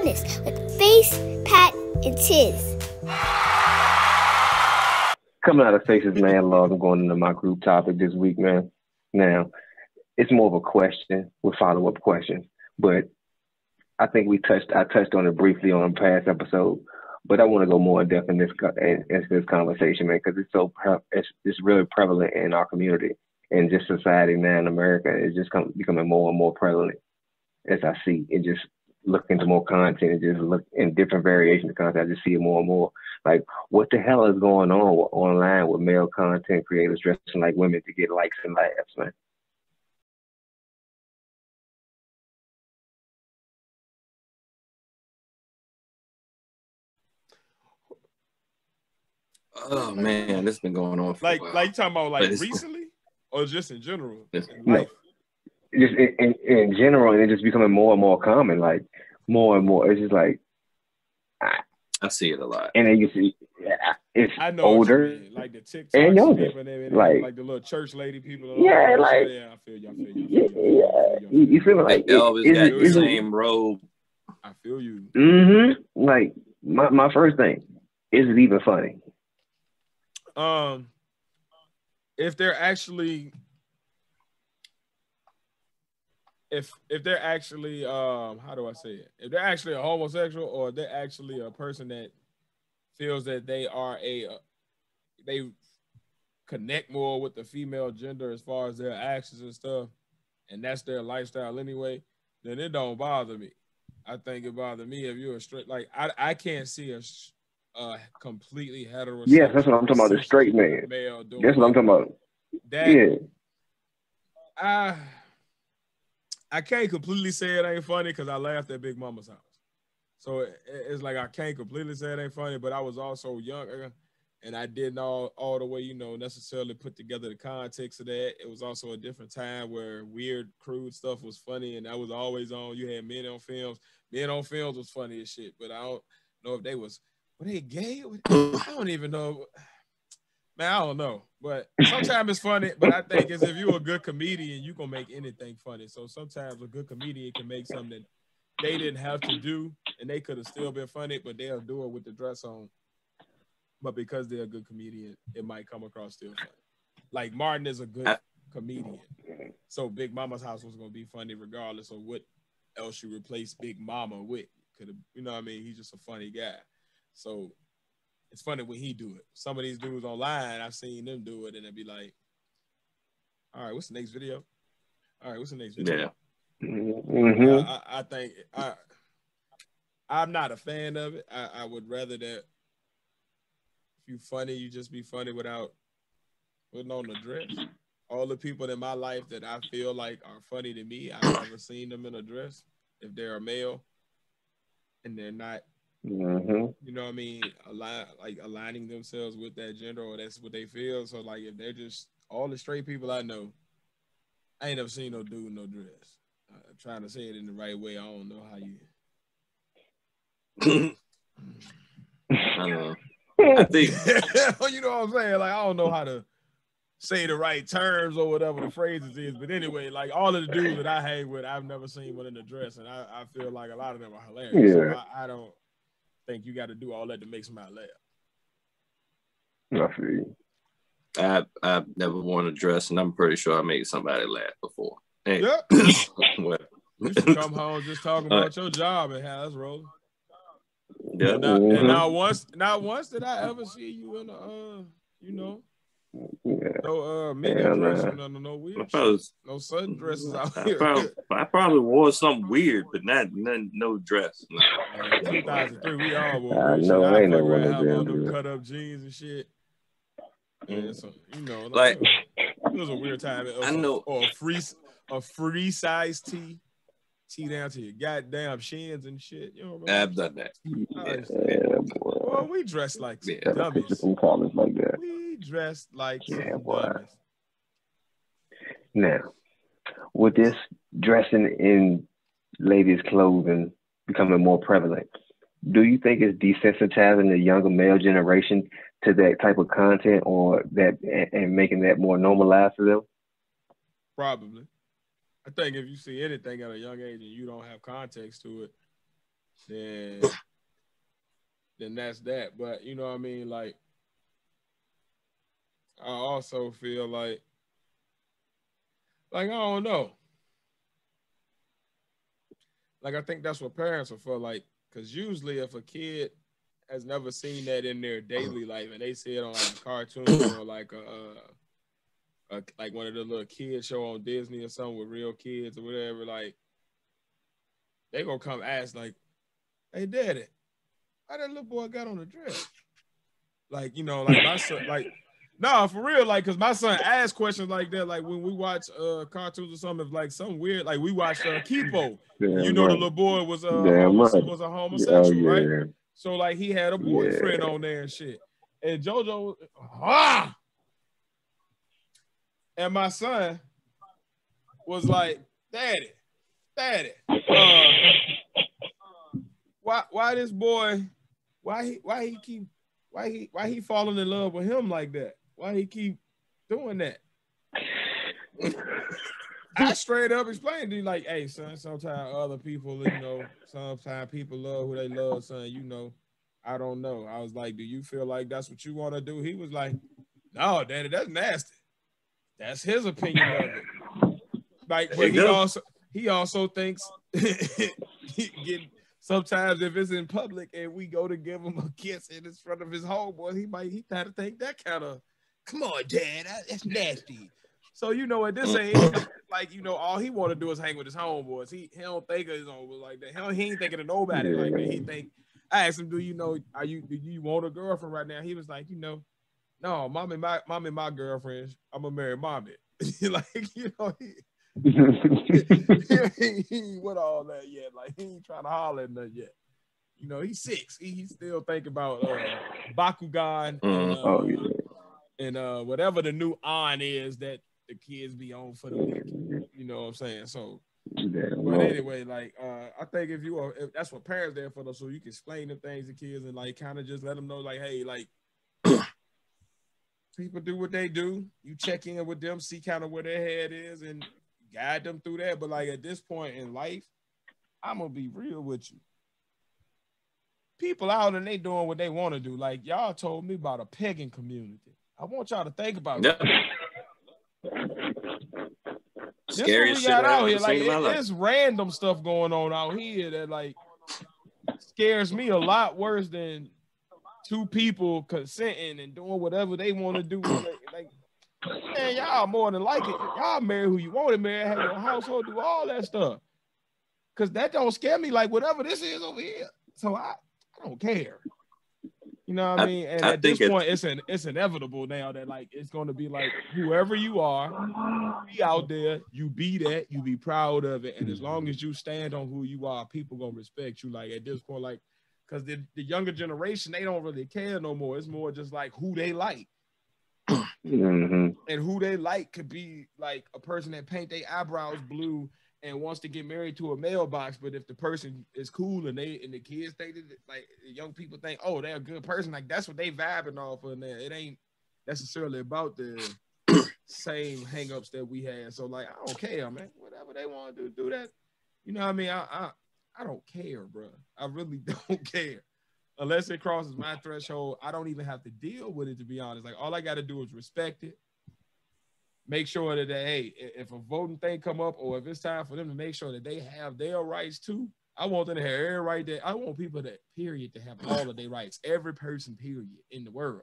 Madness with Face, Pat, and Tiz. Coming out of Faces Man Love, I'm going into my group topic this week, man. Now, it's more of a question with follow up questions, but I think we touched I touched on it briefly on a past episode, but I want to go more in depth in this in, in this conversation, man, because it's so it's it's really prevalent in our community and just society now in America. It's just come, becoming more and more prevalent as I see it. Just look into more content and just look in different variations of content. I just see it more and more. Like, what the hell is going on online with male content creators dressing like women to get likes and laughs, man? Oh man, this has been going on. like, like you talking about like recently, or just in general? In no, just in, in, in general, and it's just becoming more and more common. Like more and more, it's just like I, I see it a lot. And then you see, yeah, it's I know older, like the TikTok and younger, people, they, they, like like the little church lady people. Yeah, like yeah, I feel you. I feel you. Yeah, yeah. You, you feel like Elvis it, got the same robe. I feel you. Mm-hmm. Like my my first thing is it even funny? Um, if they're actually if if they're actually um how do I say it? If they're actually a homosexual or they're actually a person that feels that they are a uh, they connect more with the female gender as far as their actions and stuff, and that's their lifestyle anyway, then it don't bother me. I think it bother me if you're a straight like I I can't see a uh completely heterosexual. Yes, that's what I'm talking about. The straight man. Male doing that's what I'm talking about. That, yeah. I I can't completely say it ain't funny because I laughed at Big Momma's house. So it, it's like I can't completely say it ain't funny, but I was also younger and I didn't all all the way, you know, necessarily put together the context of that. It was also a different time where weird, crude stuff was funny, and that was always on. You had men on films. Men on films was funny as shit, but I don't know if they was were they gay? I don't even know. Man, I don't know. But sometimes it's funny. But I think is if you're a good comedian, you can make anything funny. So sometimes a good comedian can make something they didn't have to do, and they could have still been funny, but they'll do it with the dress on. But because they're a good comedian, it might come across still funny. Like Martin is a good comedian, so Big Momma's house was gonna be funny regardless of what else you replace Big Momma with. Could have, you know, what I mean, he's just a funny guy. So it's funny when he do it. Some of these dudes online, I've seen them do it, and it'd be like, "All right, what's the next video? All right, what's the next video?" Yeah. Mm-hmm. I, I, think I, I'm not a fan of it. I, I would rather that if you funny, you just be funny without putting on the dress. All the people in my life that I feel like are funny to me, I've never seen them in a dress. If they're a male and they're not Mm-hmm. You know what I mean? Align, like aligning themselves with that gender or that's what they feel. So like if they're just all the straight people I know, I ain't never seen no dude no dress. Uh, trying to say it in the right way, I don't know how you. I. I think you know what I'm saying. Like I don't know how to say the right terms or whatever the phrases is, but anyway, like all of the dudes that I hang with, I've never seen one in a dress, and I, I feel like a lot of them are hilarious. Yeah. So I, I don't think you got to do all that to make somebody laugh. I feel you. I I've never worn a dress, and I'm pretty sure I made somebody laugh before. Hey. Yep. well, you should come home just talking about your job and how it's rolling. Yeah. And not, and not once, not once did I ever see you in a, uh, you know, Yeah. no uh, mini Yeah, dress, man. no, no, no I weird, probably, shit. no sudden dresses mm, out I here. probably, I probably wore something weird, but not, not no dress. No. Man, 2003, we all wore I know. I I ain't never worn have no on dress. cut up jeans and shit. Yeah, mm. so you know, Like- it was a weird time. Was I uh, know- or a free, a free size tee, tee down to your goddamn shins and shit. You know, what I I've mean? done that. Yeah. Yeah, boy. Well, we dressed like some Yeah. dummies. Some comments like that. We dressed like Yeah, some boy. dummies. Now, with this dressing in ladies' clothing becoming more prevalent, do you think it's desensitizing the younger male generation to that type of content, or that and, and making that more normalized for them? Probably. I think if you see anything at a young age and you don't have context to it, then then that's that. But you know what I mean? Like I also feel like like I don't know. Like I think that's what parents are for. Like, cause usually if a kid has never seen that in their daily life and they see it on like a cartoon or like a, a, a like one of the little kids show on Disney or something with real kids or whatever, like they gonna come ask like, "Hey, daddy, how that little boy got on the dress?" Like you know, like my son, like no, for real, like, cause my son asks questions like that, like when we watch uh cartoons or something, if like something weird, like we watched uh Kipo, Damn you know, the little boy was uh was, right. was a Oh, homosexual, yeah. right? So like he had a boyfriend on there and shit, and JoJo, ah, and my son was like, "Daddy, Daddy, uh, why why this boy, why he why he keep why he why he falling in love with him like that? Why he keep doing that?" I straight up explained to you like, hey son, sometimes other people, you know, sometimes people love who they love, son. You know, I don't know. I was like, do you feel like that's what you want to do? He was like, no, daddy, that's nasty. That's his opinion of it. Like, but he go. also he also thinks he get sometimes if it's in public and we go to give him a kiss and it's in front of his homeboy, he might he kind of think that kind of come on, dad, that's nasty. So you know at this age, mm-hmm. like you know, all he want to do is hang with his homeboys. He he don't think of his own like that. He, he ain't thinking of nobody like that. He think I asked him, do you know are you do you want a girlfriend right now? He was like, you know, no, mommy, my mommy, my girlfriend. I'm gonna marry mommy. like you know, he, he, he ain't with all that yet. Like he ain't trying to holler at nothing yet. You know, he's six. He, he still think about uh, Bakugan and, Mhm. uh, Oh yeah. and uh, whatever the new on is that the kids be on for the week. You know what I'm saying? So, but anyway, like uh, I think if you are, if that's what parents there for, though, so you can explain the things to kids and like kind of just let them know, like, hey, like people do what they do. You check in with them, see kind of where their head is, and guide them through that. But like at this point in life, I'm gonna be real with you. People out and they doing what they want to do. Like y'all told me about a pagan community. I want y'all to think about that. This we shit got out here. Like it- random stuff going on out here that like scares me a lot worse than two people consenting and doing whatever they want to do. Like, like, man, y'all more than like it. Y'all marry who you want to marry, have your household, do all that stuff. Cause that don't scare me like whatever this is over here. So I, I don't care. You know what I, I- mean? And I at this think it- point, it's an it's inevitable now that like it's gonna be like whoever you are, be out there, you be that, you be proud of it, and as long as you stand on who you are, people gonna respect you. Like at this point, like because the, the younger generation they don't really care no more. It's more just like who they like, hmm and who they like could be like a person that paint their eyebrows blue and wants to get married to a mailbox. But if the person is cool and they and the kids think that like the young people think, oh, they're a good person, like that's what they vibing off of. It ain't necessarily about the same hangups that we had. So like I don't care, man. Whatever they want to do, do that. You know what I mean? I I, I don't care, bro. I really don't care. Unless it crosses my threshold, I don't even have to deal with it to be honest. Like all I got to do is respect it. Make sure that they, hey, if a voting thing come up, or if it's time for them to make sure that they have their rights too, I want them to have every right that I want people that period to have all of their rights. Every person, period, in the world.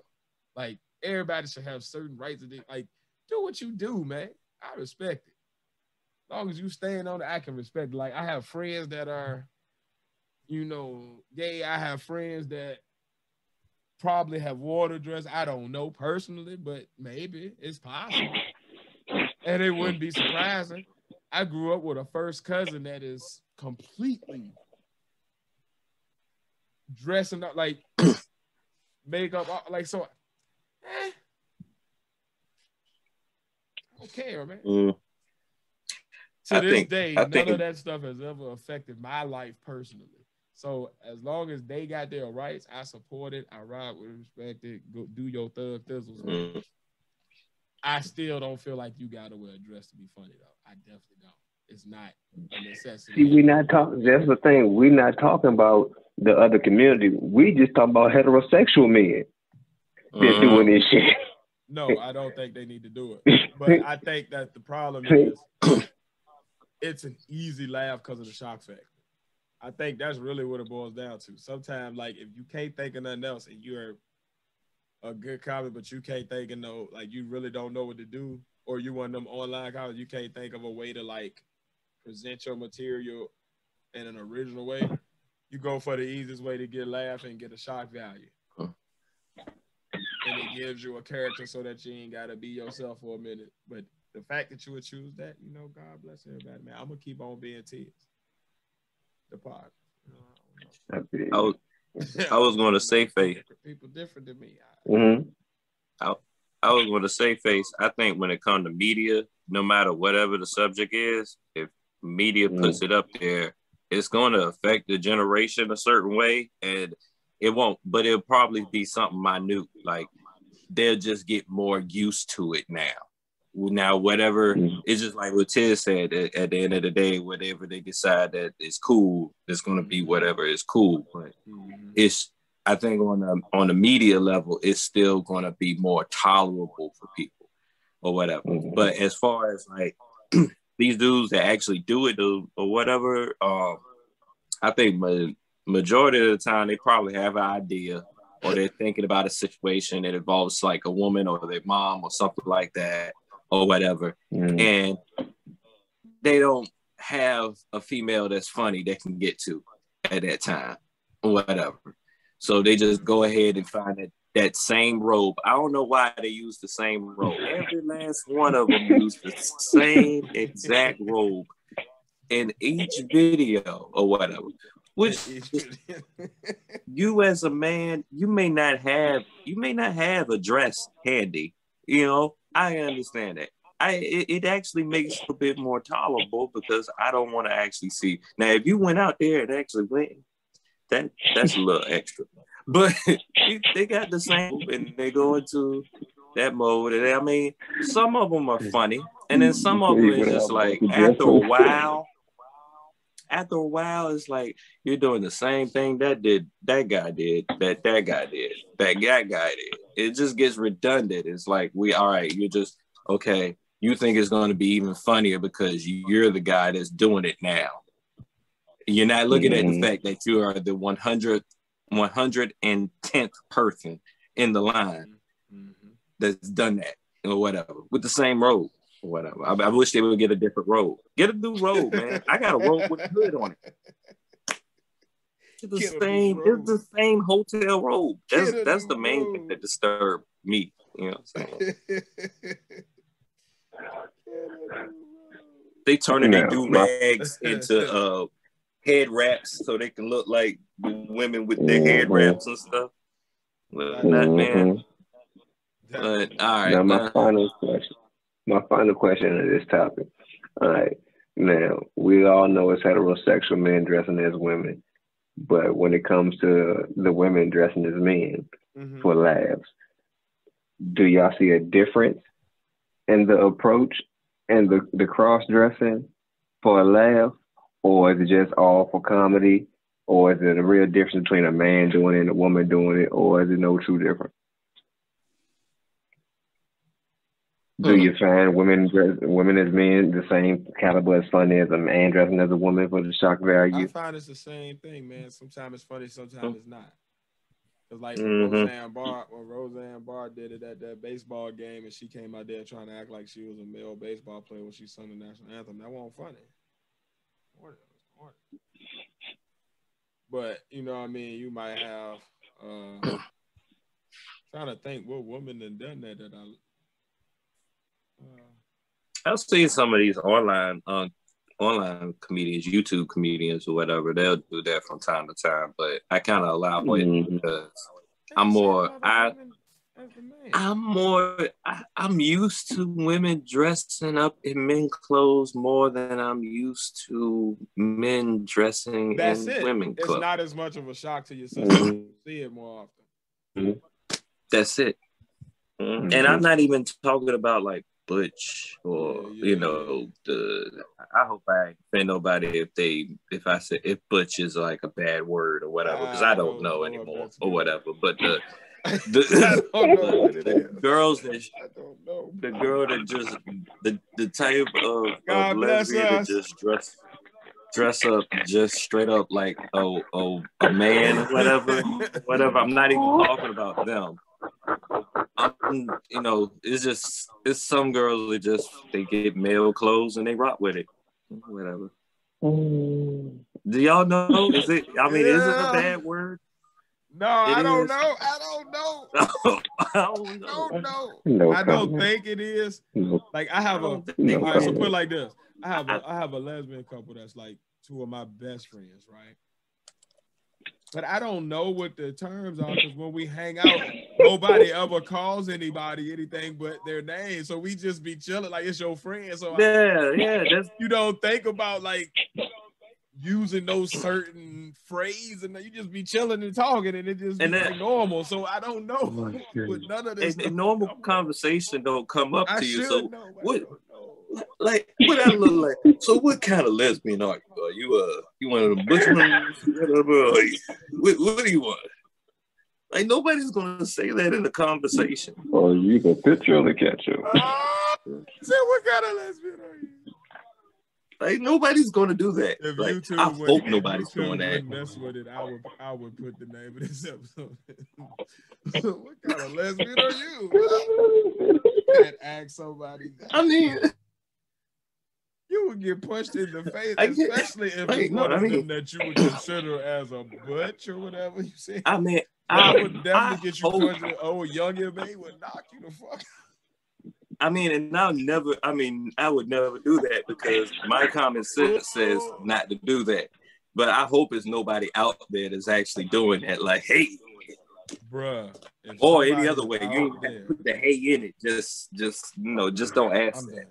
Like everybody should have certain rights. That they, like do what you do, man. I respect it. As long as you stand on it, I can respect. Like I have friends that are, you know, gay. I have friends that probably have water dress. I don't know personally, but maybe it's possible. And it wouldn't be surprising. I grew up with a first cousin that is completely dressing up like makeup, like so. Eh, I don't care, man. Mm. To I this think- day, I none think- of that stuff has ever affected my life personally. So as long as they got their rights, I support it. I ride with respect it. Go do your thug thizzles. Mm. I still don't feel like you gotta wear a dress to be funny though. I definitely don't. It's not a necessity. See, we not talking. That's the thing. We're not talking about the other community. We just talking about heterosexual men that Mhm. doing this shit. No, I don't think they need to do it. But I think that the problem is it's an easy laugh because of the shock factor. I think that's really what it boils down to. Sometimes, like, if you can't think of nothing else and you're a good comic, but you can't think of no, like, you really don't know what to do, or you want them online comics, you can't think of a way to, like, present your material in an original way, you go for the easiest way to get a laugh and get a shock value. Huh. And it gives you a character so that you ain't gotta be yourself for a minute. But the fact that you would choose that, you know, God bless everybody, man. I'm gonna keep on being Tiz. The pod. I. I was, I was going to say, Faith. People different than me. I- Mhm. I was going to say, face. I think when it comes to media, no matter whatever the subject is, if media Mm. puts it up there, it's going to affect the generation a certain way, and it won't. But it'll probably be something minute, like they'll just get more used to it now. Now, whatever Mhm. it's just like what Tiz said. At, at the end of the day, whatever they decide that is cool, it's going to be whatever is cool. But Mhm. it's I think on the on the media level, it's still going to be more tolerable for people or whatever. Mhm. But as far as like these dudes that actually do it or, or whatever, um, I think ma- majority of the time they probably have an idea or they're thinking about a situation that involves like a woman or their mom or something like that or whatever Mhm. and they don't have a female that's funny they can get to at that time or whatever. So they just go ahead and find that that same robe. I don't know why they use the same robe. Every last one of them use the same exact robe in each video or whatever. Which you as a man, you may not have you may not have a dress handy. You know, I understand that. I it, it actually makes it a bit more tolerable because I don't want to actually see. Now, if you went out there and actually went, that that's a little extra. But they got the same, and they go into that mode. And I mean, some of them are funny, and then some of them is just like after a while. After a while, it's like you're doing the same thing that did that guy did, that that guy did, that guy guy did. It just gets redundant. It's like we all right, you're just okay. You think it's going to be even funnier because you're the guy that's doing it now. You're not looking at the Mhm. fact that you are the 100, 110th person in the line Mhm. that's done that or whatever with the same robe or whatever. I, I wish they would get a different robe. Get a new robe, man. I got a robe with a hood on it. It's the Get same. It's the same hotel robe. That's Get that's the main robe. thing that disturbed me. You know what I'm saying? They turning their No, do my- rags into uh head wraps so they can look like the women with their head Mhm. wraps and stuff. Well, not man. But all right. Now my uh, final question. My final question of this topic. All right. Now we all know it's heterosexual men dressing as women, but when it comes to the women dressing as men Mhm. for laughs, do y'all see a difference in the approach and the the cross dressing for a laugh, or is it just all for comedy, or is it a real difference between a man doing it and a woman doing it, or is it no true difference? Do Hmm. you find women dress, women as men the same caliber as funny as a man dressing as a woman for the shock value? I find it's the same thing, man. Sometimes it's funny, sometimes Mm. it's not. Cause like Mhm. Roseanne Barr, when Roseanne Barr did it at that baseball game, and she came out there trying to act like she was a male baseball player when she sung the national anthem. That wasn't funny. But you know, what I mean, you might have. uh Trying to think what woman done done that that I. I've seen some of these online uh, online comedians, YouTube comedians or whatever. They'll do that from time to time, but I kind of allow it Mhm. because I'm more- I- As the man. I'm more I, I'm used to women dressing up in men clothes more than I'm used to men dressing That's in it. women It's clothes. not as much of a shock to your system. Mhm. You see it more often. That's it. Mhm. And I'm not even talking about like Butch or Yeah, yeah, you know the. I hope I ain't offend nobody if they if I say if Butch is like a bad word or whatever because I don't know anymore or whatever. But the I the, don't know what it the girls that I don't know. the girl that just the the type of, God of bless lesbian that just dress dress up just straight up like oh oh a man or whatever whatever. I'm not even talking about them. I'm, you know, it's just it's some girls that just they get male clothes and they rock with it, whatever. Mm. Do y'all know? Is it? I mean, is it a bad word? No, I It don't is. know. I don't know. I don't I know. don't know. No I don't think it is. No. Like I have I a No all right, so put it like this. I have a I have a lesbian couple that's like two of my best friends, right? But I don't know what the terms are because when we hang out, nobody ever calls anybody anything but their name. So we just be chilling like it's your friend. So I- Yeah, yeah, that's you don't think about like using those certain phrases and you just be chilling and talking and it just be And that- like normal. So I don't know Oh my what goodness. none of this. a, a normal conversation don't come up I to you. So know. but what- like what I look like. So what kind of lesbian are you? Are you uh you one of the Bushmans? Whatever. What, what do you want? Like nobody's gonna say that in a conversation. Oh, you can picture the catcher. Ah, so what kind of lesbian are you? Like nobody's gonna do that. If Like YouTube I hope if nobody's YouTube doing that. wouldn't mess with it, I would I would put the name of this episode. so what kind of lesbian are you? You can't ask somebody that. I mean, You would get punched in the face, I get- especially if Like, it's one of I mean- them that you would consider as a butch or whatever you say. I mean, I I, would I definitely get you punched. with- Oh, young me would knock you the fuck. I mean, and I'll never. I mean, I would never do that because my common sense says not to do that. But I hope it's nobody out there that's actually doing that. Like, hey, Bruh. or any other way. You ain't got to put the hey in it. Just, just you know, just don't ask I'm that.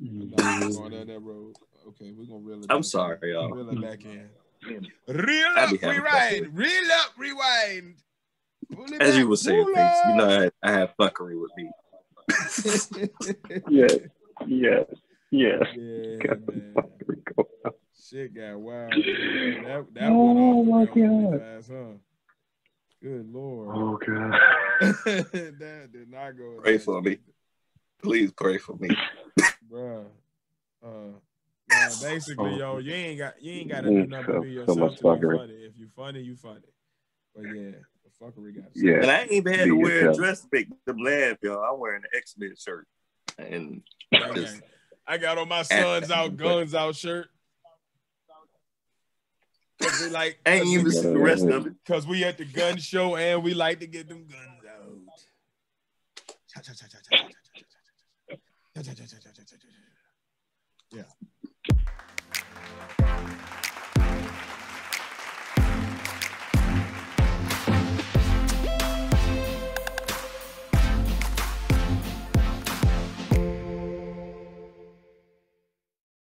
Done. I'm done. I'm not going down that road. Okay, we're gonna reel it. I'm back sorry, in. y'all. Reel it mm-hmm. back in. Reel up, rewind. Reel up, rewind. Pull it As you back, were saying, pull you know, I, I have fuckery with me. Yes, yes, yes. yeah, Got the man. fuckery going on. Shit got wild. man. That, that Oh, my off the rails God. fast, huh? Good lord. Oh god. that did not go. Pray for me. Please pray for me. bro. Uh, man, basically, yo, you ain't got you ain't got to do nothing to be yourself to be funny. If you funny, you funny. But yeah, the fuckery got. Yeah, and I ain't even had to wear yourself. a dress to make them laugh, y'all. I'm wearing an X Men shirt, and okay. just, I got on my sons out, guns out shirt. Cause we like, ain't even the rest of it. Cause we at the gun show and we like to get them guns out. Cha, cha, cha, yeah.